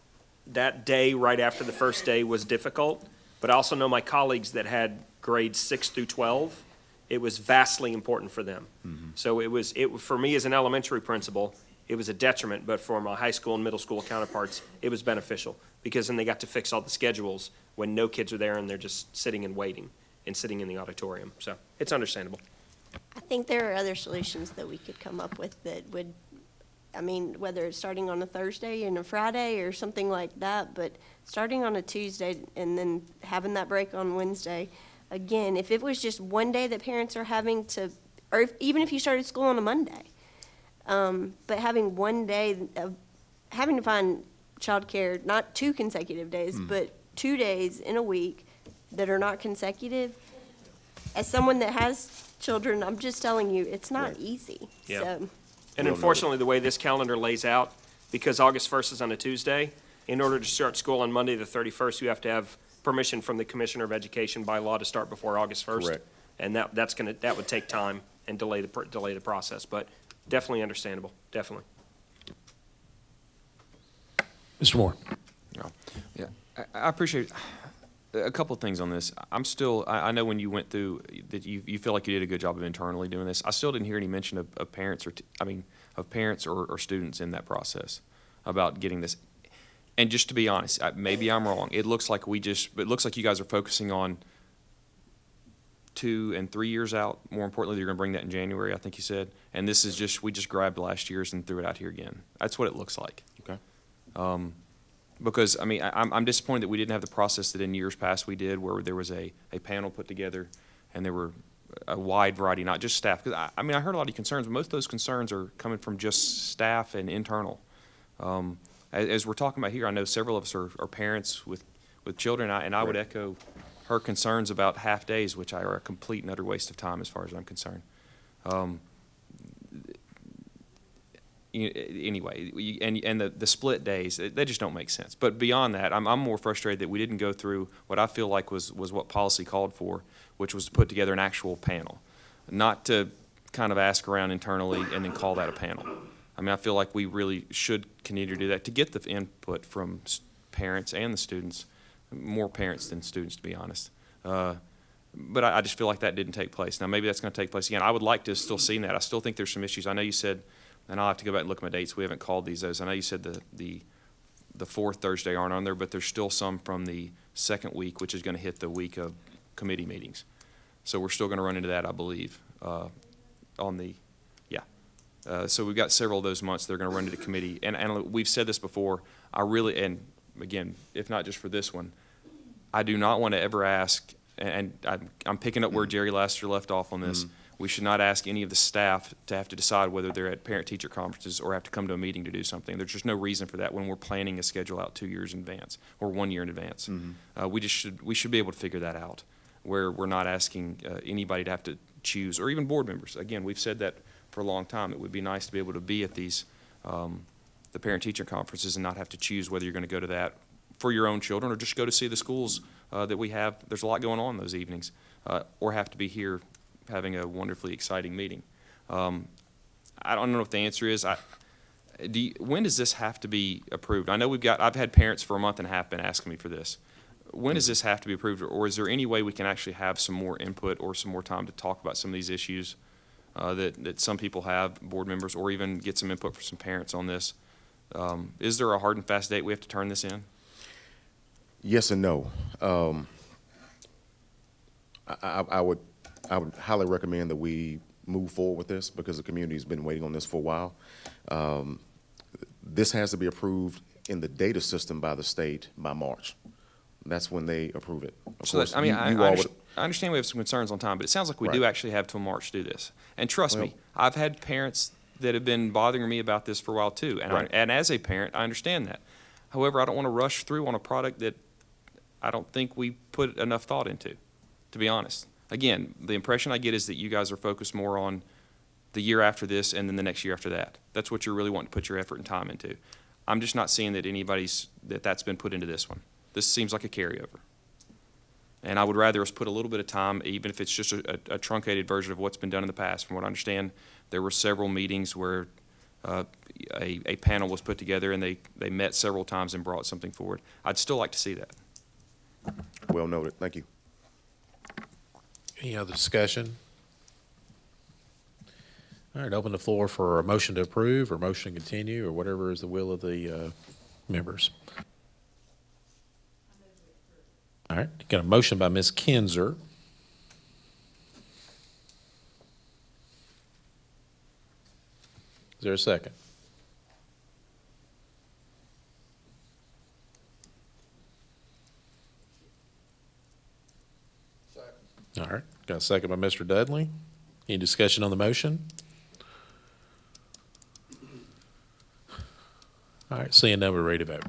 that day right after the first day was difficult. But I also know my colleagues that had grades six through 12, it was vastly important for them. Mm-hmm. So it was, it, for me as an elementary principal, it was a detriment, but for my high school and middle school counterparts, it was beneficial. Because then they got to fix all the schedules when no kids are there and they're just sitting and waiting and sitting in the auditorium. So it's understandable. I think there are other solutions that we could come up with that would, I mean, whether it's starting on a Thursday and a Friday or something like that, but starting on a Tuesday and then having that break on Wednesday. Again, if it was just one day that parents are having to, or if, even if you started school on a Monday, um, but having one day of, having to find childcare, not two consecutive days, but two days in a week that are not consecutive, as someone that has children, I'm just telling you, it's not easy. Yeah. So, And unfortunately, the way this calendar lays out, because August 1st is on a Tuesday, in order to start school on Monday, the 31st, you have to have permission from the Commissioner of Education by law to start before August 1st. Correct. And that, that's going to, that would take time and delay the, pr- delay the process, but definitely understandable, definitely. Mr. Moore? Yeah, I, I appreciate a couple of things on this. I'm still, I, I know when you went through that you, you feel like you did a good job of internally doing this. I still didn't hear any mention of, of parents or, t- I mean, of parents or, or students in that process about getting this. And just to be honest, I- maybe I'm wrong. It looks like we just, it looks like you guys are focusing on two and three years out. More importantly, you're going to bring that in January, I think you said. And this is just, we just grabbed last year's and threw it out here again. That's what it looks like. Okay. Um, Because, I mean, I, I'm, I'm disappointed that we didn't have the process that in years past we did, where there was a, a panel put together, and there were a wide variety, not just staff. Because, I, I mean, I heard a lot of concerns, but most of those concerns are coming from just staff and internal. Um, as, as we're talking about here, I know several of us are, are parents with, with children, I- and I would echo her concerns about half-days, which are a complete and utter waste of time as far as I'm concerned. Um, anyway, and, and the, the split days, they they just don't make sense. But beyond that, I'm, I'm more frustrated that we didn't go through what I feel like was, was what policy called for, which was to put together an actual panel, not to kind of ask around internally and then call that a panel. I mean, I feel like we really should continue to do that to get the input from parents and the students, more parents than students, to be honest. Uh, but I, I just feel like that didn't take place. Now, maybe that's going to take place again. I would like to still see that. I still think there's some issues. I know you said, and I'll have to go back and look at my dates. We haven't called these those. I know you said the, the, the fourth Thursday aren't on there, but there's still some from the second week, which is going to hit the week of committee meetings. So we're still going to run into that, I believe, uh, on the, yeah. Uh, so we've got several of those months that are going to run into committee. And, and we've said this before, I really, and again, if not just for this one, I do not want to ever ask, and I'm, I'm picking up where Jerry Laster left off on this. We should not ask any of the staff to have to decide whether they're at parent-teacher conferences or have to come to a meeting to do something. There's just no reason for that when we're planning a schedule out two years in advance or one year in advance. Uh, we just should, we should be able to figure that out, where we're not asking uh, anybody to have to choose, or even board members. Again, we've said that for a long time. It would be nice to be able to be at these, um, the parent-teacher conferences and not have to choose whether you're going to go to that for your own children or just go to see the schools uh, that we have. There's a lot going on those evenings, uh, or have to be here having a wonderfully exciting meeting. Um, I don't know if the answer is, I, do you, when does this have to be approved? I know we've got, I've had parents for a month and a half been asking me for this. When does this have to be approved, or is there any way we can actually have some more input or some more time to talk about some of these issues uh, that, that some people have, board members, or even get some input from some parents on this? Um, Is there a hard and fast date we have to turn this in? Yes and no. Um, I, I, I would, I would highly recommend that we move forward with this because the community's been waiting on this for a while. Um, this has to be approved in the data system by the state by March. That's when they approve it. Of So course, that, I mean, you- I, you I, all underst- would- I understand we have some concerns on time, but it sounds like we do actually have till March to do this. And trust me, I've had parents that have been bothering me about this for a while too. And, Right. I, and as a parent, I understand that. However, I don't want to rush through on a product that I don't think we put enough thought into, to be honest. Again, the impression I get is that you guys are focused more on the year after this and then the next year after that. That's what you're really wanting to put your effort and time into. I'm just not seeing that anybody's, that that's been put into this one. This seems like a carryover. And I would rather us put a little bit of time, even if it's just a, a a truncated version of what's been done in the past. From what I understand, there were several meetings where uh, a, a panel was put together and they, they met several times and brought something forward. I'd still like to see that. Well noted. Thank you. Any other discussion? All right, open the floor for a motion to approve or motion to continue or whatever is the will of the uh, members. All right, got a motion by Ms. Kinzer. Is there a second? All right, got a second by Mr. Dudley. Any discussion on the motion? All right, seeing none, we're ready to vote.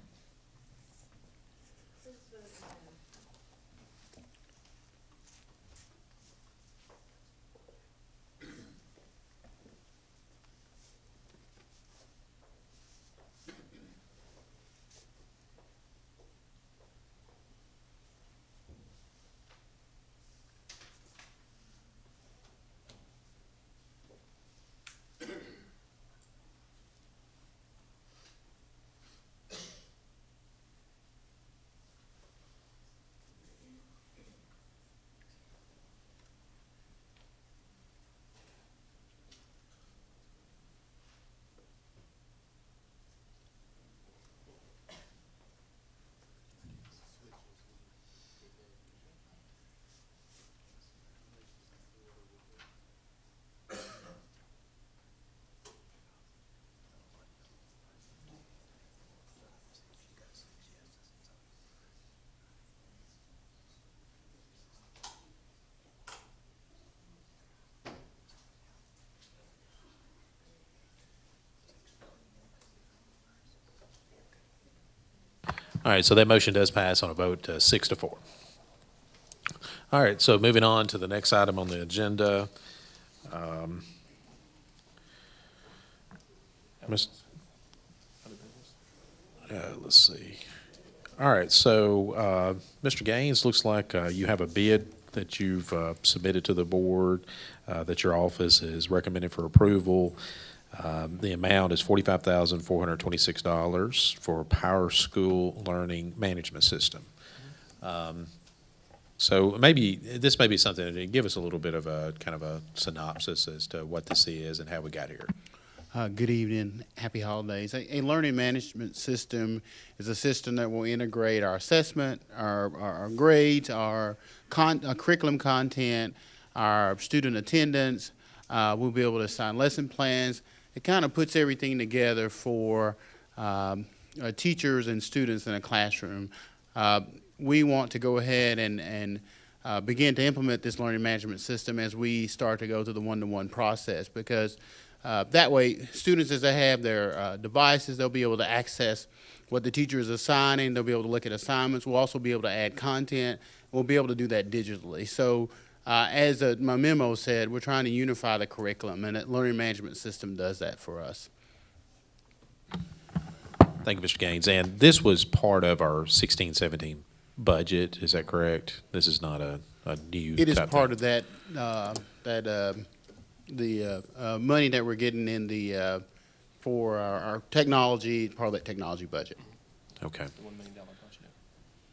All right, so that motion does pass on a vote uh, six to four. All right, so moving on to the next item on the agenda. um, Mis- uh, Let's see. All right, so uh, Mr. Gaines, looks like uh, you have a bid that you've uh, submitted to the board uh, that your office is recommending for approval. Um, The amount is forty-five thousand, four hundred twenty-six dollars for PowerSchool Learning Management System. Um, So maybe, this may be something, to give us a little bit of a, kind of a synopsis as to what this is and how we got here. Uh, good evening. Happy holidays. A, a learning management system is a system that will integrate our assessment, our, our, our grades, our con, uh, curriculum content, our student attendance. Uh, we'll be able to assign lesson plans. It kind of puts everything together for um, uh, teachers and students in a classroom. Uh, we want to go ahead and, and uh, begin to implement this learning management system as we start to go through the one-to-one process because uh, that way, students, as they have their uh, devices, they'll be able to access what the teacher is assigning. They'll be able to look at assignments. We'll also be able to add content. We'll be able to do that digitally. So, uh, as uh, my memo said, we're trying to unify the curriculum, and that learning management system does that for us. Thank you, Mr. Gaines. And this was part of our sixteen, seventeen budget, is that correct? This is not a, a new It is type part thing. of that uh, that uh, the uh, uh, money that we're getting in the uh, for our, our technology, part of that technology budget. Okay.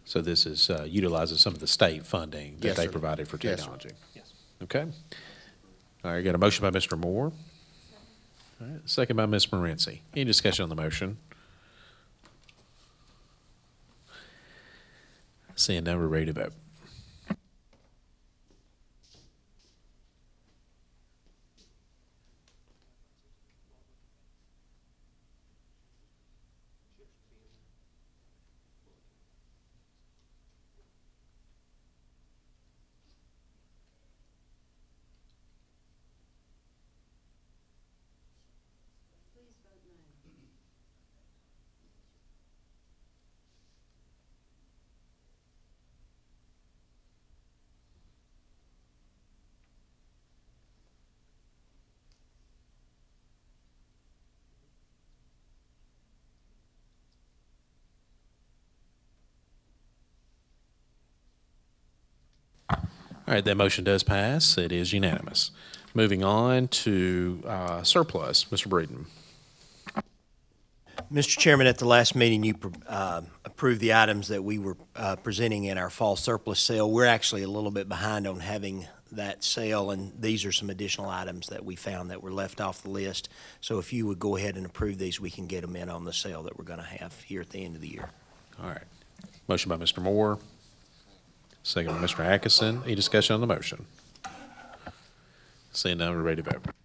So this is uh, utilizing some of the state funding that Yes, they sir. provided for Yes, sir. technology? Yes. Okay. All right, we got a motion by Mr. Moore. All right, second by Ms. Morency. Any discussion on the motion? Seeing none, we're ready to vote. All right, that motion does pass. It is unanimous. Moving on to uh, surplus, Mr. Breeden. Mr. Chairman, at the last meeting, you uh, approved the items that we were uh, presenting in our fall surplus sale. We're actually a little bit behind on having that sale, and these are some additional items that we found that were left off the list. So if you would go ahead and approve these, we can get them in on the sale that we're going to have here at the end of the year. All right. Motion by Mr. Moore, second by Mr. Atkinson. Any discussion on the motion? Seeing none, we're ready to vote.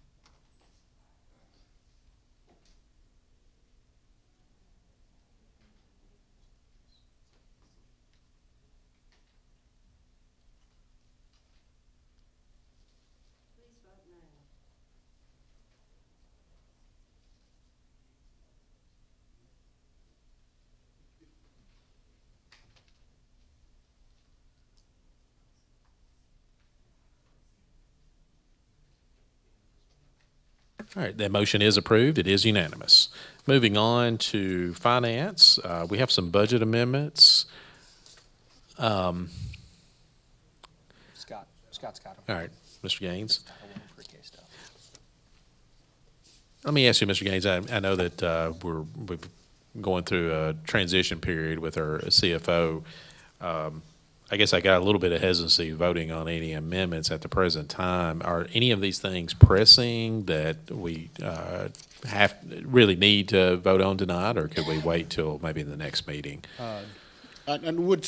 Right, that motion is approved. It is unanimous. Moving on to finance, uh, we have some budget amendments. Scott, Scott's got them. All right, Mr. Gaines. Let me ask you, Mr. Gaines, I, I know that, uh, we're, we're going through a transition period with our CFO. Um, I guess I got a little bit of hesitancy voting on any amendments at the present time. Are any of these things pressing that we, uh, have, really need to vote on tonight, or could we wait till maybe the next meeting? And, and would,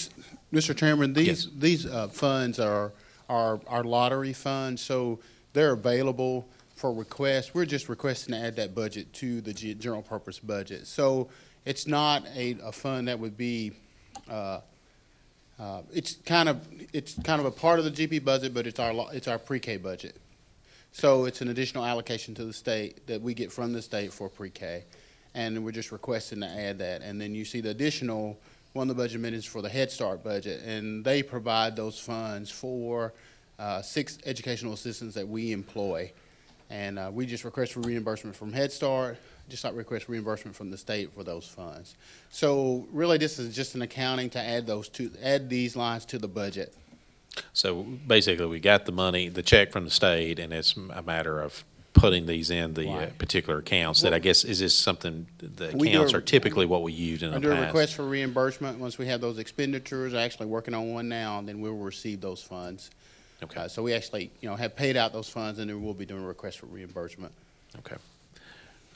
Mr. Chairman, these, these, uh, funds are, are, are lottery funds, so they're available for request. We're just requesting to add that budget to the ge- general purpose budget. So it's not a, a fund that would be, uh, uh, it's kind of, it's kind of a part of the GP budget, but it's our, it's our pre-K budget. So it's an additional allocation to the state that we get from the state for pre-K. And we're just requesting to add that. And then you see the additional one of the budget amendments for the Head Start budget, and they provide those funds for uh, six educational assistants that we employ. And uh, we just request for reimbursement from Head Start, just like request reimbursement from the state for those funds. So really, this is just an accounting to add those two, add these lines to the budget. So basically, we got the money, the check from the state, and it's a matter of putting these in the uh, particular accounts that I guess, is this something, the We do accounts a- are typically what we used in the Under a past? request for reimbursement, once we have those expenditures, actually working on one now, and then we'll receive those funds. Okay, Uh, So we actually, you know, have paid out those funds, and then we'll be doing a request for reimbursement. okay.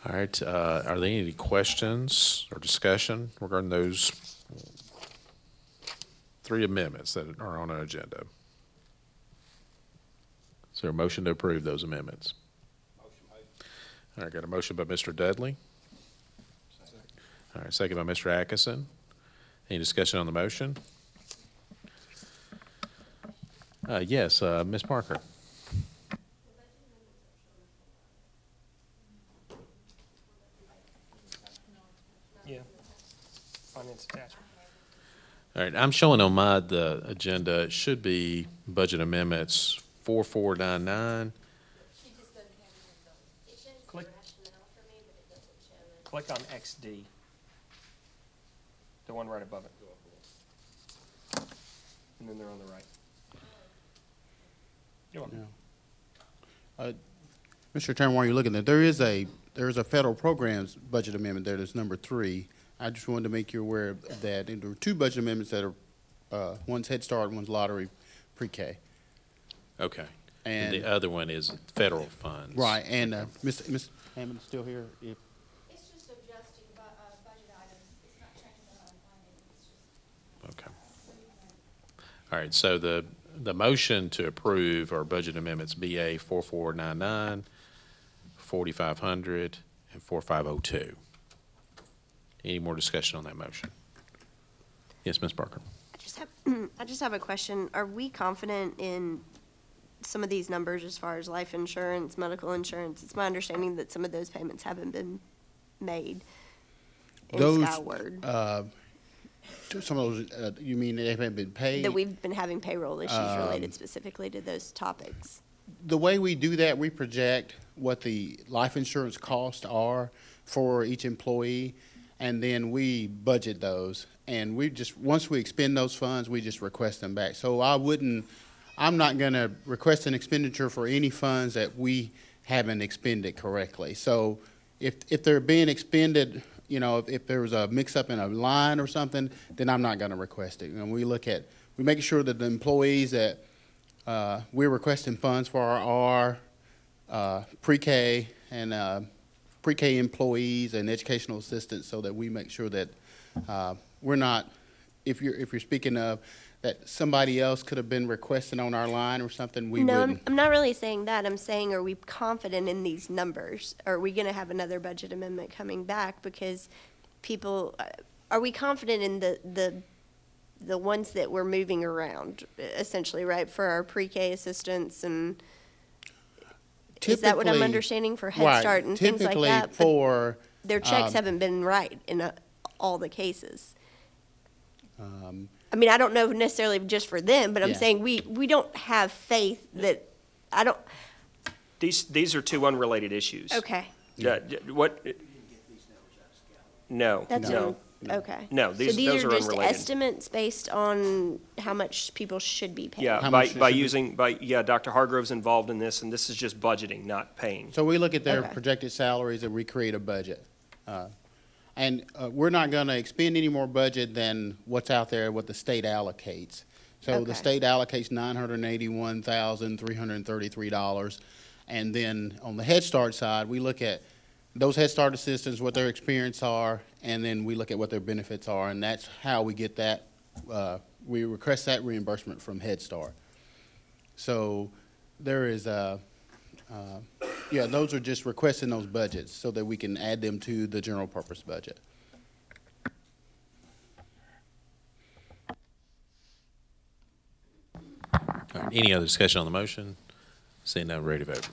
All right, uh, are there any questions or discussion regarding those three amendments that are on our agenda? Is there a motion to approve those amendments? All right, got a motion by Mr. Dudley. Second. All right, second by Mr. Atkinson. Any discussion on the motion? Uh, yes, uh, Ms. Parker. Yeah. Finance attachment. All right, I'm showing on my, the agenda, it should be budget amendments four four nine nine. Click. Click on XD. The one right above it. And then they're on the right. You're welcome. Uh, Mr. Chairman, while you're looking there, there is a, there is a federal programs budget amendment there that's number three. I just wanted to make you aware that. And there are two budget amendments that are, uh, one's Head Start, one's Lottery Pre-K. Okay. And And, the other one is federal funds. right, and, uh, Ms. Ms. Hammond is still here? If, It's just adjusting bu- uh, budget items, it's not changing the line finding, it's just. Okay. All right, so the, the motion to approve our budget amendments BA four four nine nine, forty-five hundred, and four five oh two. Any more discussion on that motion? Yes, Ms. Parker? I just have, I just have a question. Are we confident in some of these numbers as far as life insurance, medical insurance? It's my understanding that some of those payments haven't been made in Those, Skyward. uh, to some of those, uh, you mean they haven't been paid? That we've been having payroll issues Um, related specifically to those topics. the way we do that, we project what the life insurance costs are for each employee, and then we budget those. And we just, once we expend those funds, we just request them back. So I wouldn't, I'm not gonna request an expenditure for any funds that we haven't expended correctly. So if, if they're being expended, you know, if, if there was a mix-up in a line or something, then I'm not gonna request it. And we look at, we make sure that the employees that uh, we're requesting funds for our, uh, pre-K and, uh, pre-K employees and educational assistants so that we make sure that, uh, we're not, if you're, if you're speaking of, that somebody else could have been requesting on our line or something, we No, I'm, wouldn't. I'm not really saying that. I'm saying, are we confident in these numbers? Are we gonna have another budget amendment coming back? Because people, uh, are we confident in the, the, the ones that we're moving around, essentially, right? For our pre-K assistants and, is that what I'm Typically- understanding for Head Right, Start and things like Typically that? But for, their checks um, haven't been right in uh, all the cases. um, I mean, I don't know necessarily just for them, but I'm Yeah. saying we, we don't have faith that, I don't, These, these are two unrelated issues. okay. Yeah, yeah, what? No, That's, no. in- okay. No, these- those are So these are just unrelated. estimates based on how much people should be paid? Yeah, How by, much by should be- using, by, yeah, Dr. Hargrove's involved in this, and this is just budgeting, not paying. So we look at their Okay. projected salaries and we create a budget. Uh, And uh, we're not going to expend any more budget than what's out there, what the state allocates. So the state allocates nine hundred and eighty-one thousand, three hundred and thirty-three dollars. And then on the Head Start side, we look at those Head Start assistants, what their experience are, and then we look at what their benefits are, and that's how we get that, uh, we request that reimbursement from Head Start. So there is a, uh, yeah, those are just requesting those budgets so that we can add them to the general purpose budget. Any other discussion on the motion? Seeing none, ready to vote.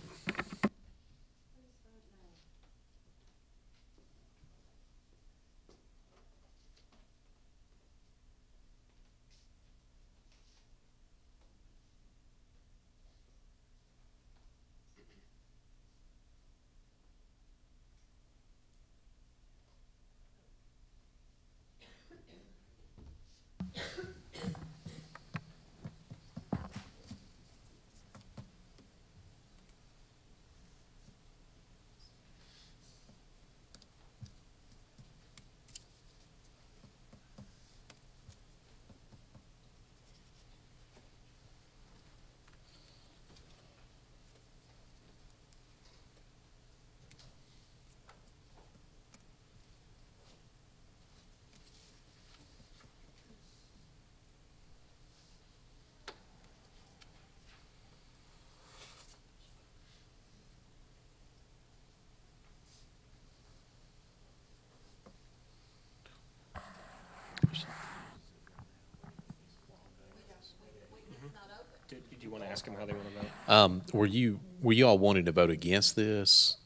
Ask them how they want to vote. Um, were you, were you all wanting to vote against this?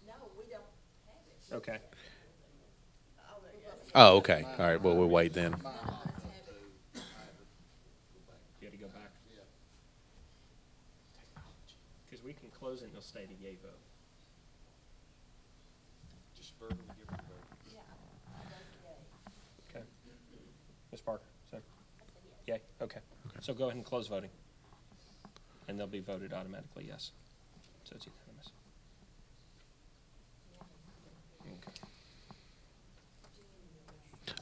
Okay. Oh, okay. All right, well, we'll wait then. You had to go back. Because we can close it and it'll stay to yay vote. Okay. Ms. Parker, so, yay, okay. So go ahead and close voting. They'll be voted automatically yes. So it's unanimous. Okay.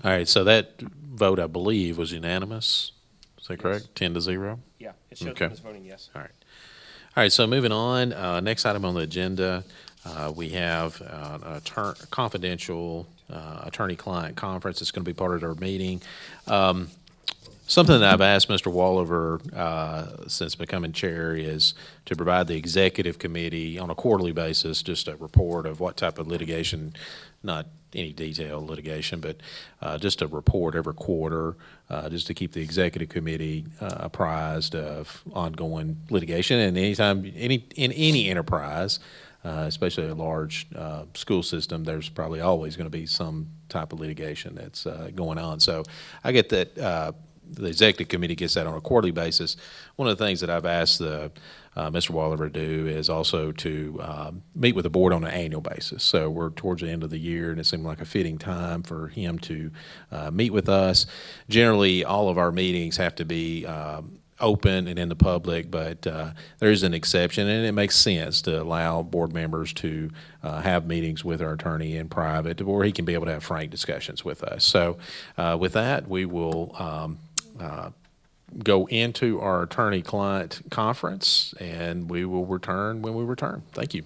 All right, so that vote, I believe, was unanimous. Is that correct? Ten to zero? Yeah, it shows Okay. them as voting yes. All right. All right, so moving on, uh, next item on the agenda, uh, we have, uh, a confidential, uh, attorney-client conference. It's gonna be part of our meeting. Um, Something that I've asked Mr. Walliver, uh, since becoming chair is to provide the executive committee on a quarterly basis, just a report of what type of litigation, not any detailed litigation, but, uh, just a report every quarter, uh, just to keep the executive committee, uh, apprised of ongoing litigation. And anytime, any, in any enterprise, uh, especially a large, uh, school system, there's probably always gonna be some type of litigation that's, going on. So I get that, the executive committee gets that on a quarterly basis. One of the things that I've asked the, uh, Mr. Walliver to do is also to, um, meet with the board on an annual basis. So we're towards the end of the year, and it seemed like a fitting time for him to, uh, meet with us. Generally, all of our meetings have to be, um, open and in the public, but, uh, there is an exception, and it makes sense to allow board members to, uh, have meetings with our attorney in private, where he can be able to have frank discussions with us. So, uh, with that, we will, um, go into our attorney-client conference, and we will return when we return. Thank you.